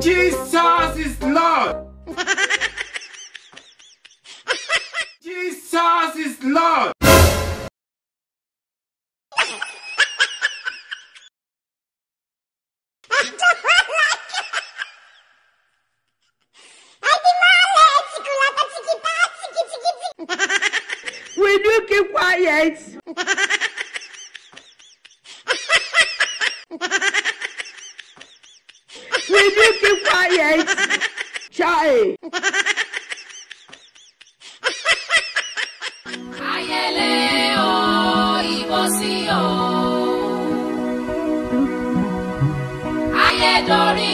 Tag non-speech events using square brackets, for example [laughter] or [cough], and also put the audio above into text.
Jesus is Lord! [laughs] Jesus is Lord! Quiet. Will you keep quiet? Chai. ayẹlẹ o ìbò sí o ayẹdọrí